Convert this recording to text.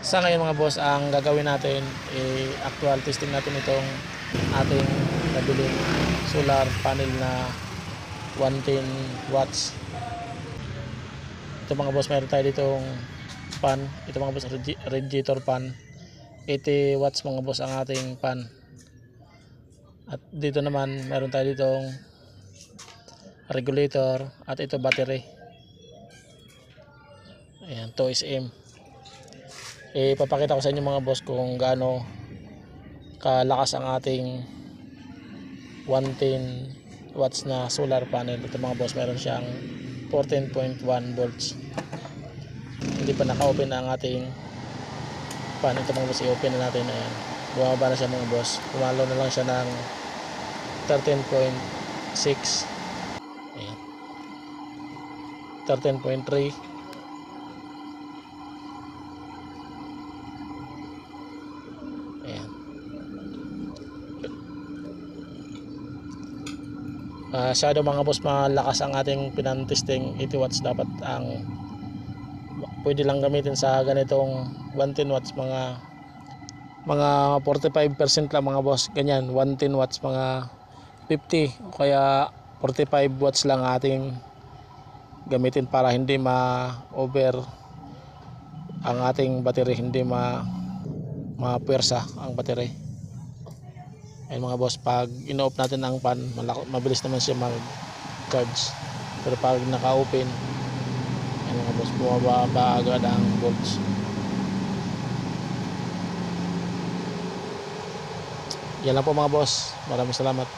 Sa ngayon mga boss, ang gagawin natin, eh, actual testing natin itong ating nabiling solar panel na 110 watts. Ito mga boss, meron tayo ditong pan. Ito mga boss, radiator pan. 80 watts mga boss ang ating pan. At dito naman, meron tayo ditong regulator at ito battery. Ayan, 2 SM. Eh, papakita ko sa inyo mga boss kung gaano kalakas ang ating 110 watts na solar panel. Ito mga boss, meron siyang 14.1 volts. Hindi pa naka-open ang ating pan. Ito mga boss, i-open na natin. Ayan. Bumaba na siya mga boss. Pumalo na lang siya ng 13.6. Ayan. 13.3. Ah, shadow mga boss, malakas ang ating pinantesting 80 watts. Dapat ang pwede lang gamitin sa ganitong 110 watts mga mga 45% lang mga boss. Ganyan 110 watts mga 50 o kaya 45 watts lang ating gamitin para hindi ma over ang ating battery hindi ma mapuwersa ang battery ayun mga boss pag ino-off natin ang pan mabilis naman siya mag charge pero pag naka-open ayun mga boss bumaba agad ang volts. Yan lang po mga boss. Maraming salamat